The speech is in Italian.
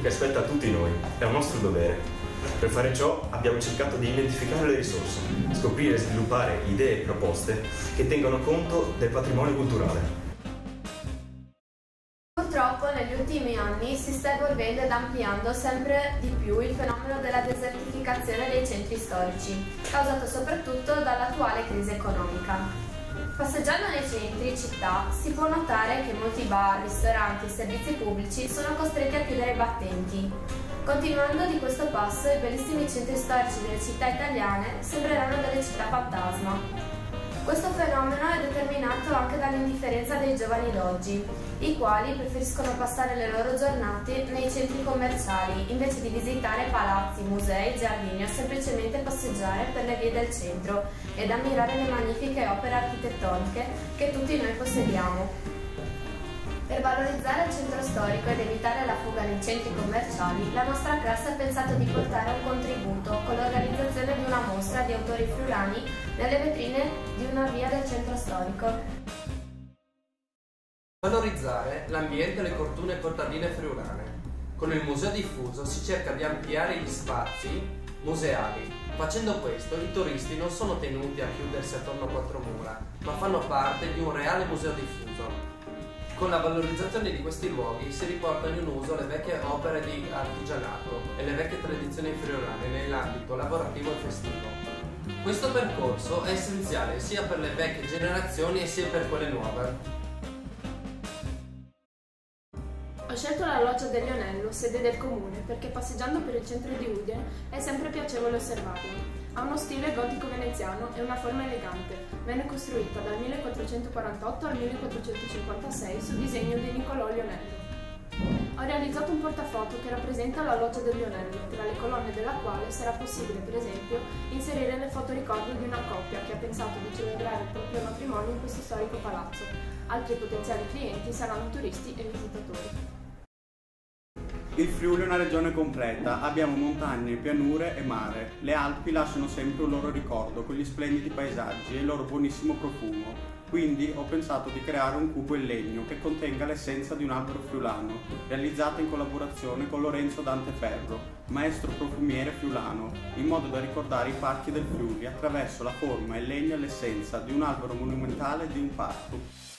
che aspetta tutti noi, è un nostro dovere. Per fare ciò abbiamo cercato di identificare le risorse, scoprire e sviluppare idee e proposte che tengano conto del patrimonio culturale. Purtroppo negli ultimi anni si sta evolvendo ed ampliando sempre di più il fenomeno della desertificazione dei centri storici, causato soprattutto dall'attuale crisi economica. Passeggiando nei centri città si può notare che molti bar, ristoranti e servizi pubblici sono costretti a chiudere i battenti. Continuando di questo passo, i bellissimi centri storici delle città italiane sembreranno delle città fantasma. Questo fenomeno è determinato anche dall'indifferenza dei giovani d'oggi, i quali preferiscono passare le loro giornate nei centri commerciali invece di visitare palazzi, musei, giardini o semplicemente passeggiare per le vie del centro ed ammirare le magnifiche opere architettoniche che tutti noi possediamo. Per valorizzare il centro storico ed evitare la fuga nei centri commerciali, la nostra classe ha pensato di portare un contributo con l'organizzazione di una mostra di autori friulani nelle vetrine di una via del centro storico. Valorizzare l'ambiente e le fortune contadine friulane. Con il museo diffuso si cerca di ampliare gli spazi museali. Facendo questo, i turisti non sono tenuti a chiudersi attorno a quattro mura, ma fanno parte di un reale museo diffuso. Con la valorizzazione di questi luoghi si riportano in uso le vecchie opere di artigianato e le vecchie tradizioni friulane nell'ambito lavorativo e festivo. Questo percorso è essenziale sia per le vecchie generazioni sia per quelle nuove. Ho scelto la loggia del Lionello, sede del comune, perché passeggiando per il centro di Udine è sempre piacevole osservarlo. Ha uno stile gotico veneziano e una forma elegante. Venne costruita dal 1448 al 1456 su disegno di Niccolò Lionello. Ho realizzato un portafoto che rappresenta la loggia del Lionello, tra le colonne della quale sarà possibile, per esempio, inserire le fotoricordo di una coppia che ha pensato di celebrare il proprio matrimonio in questo storico palazzo. Altri potenziali clienti saranno turisti e visitatori. Il Friuli è una regione completa, abbiamo montagne, pianure e mare. Le Alpi lasciano sempre un loro ricordo con gli splendidi paesaggi e il loro buonissimo profumo. Quindi ho pensato di creare un cubo in legno che contenga l'essenza di un albero friulano, realizzato in collaborazione con Lorenzo Dante Ferro, maestro profumiere friulano, in modo da ricordare i parchi del Friuli attraverso la forma, il legno e l'essenza di un albero monumentale di un parco.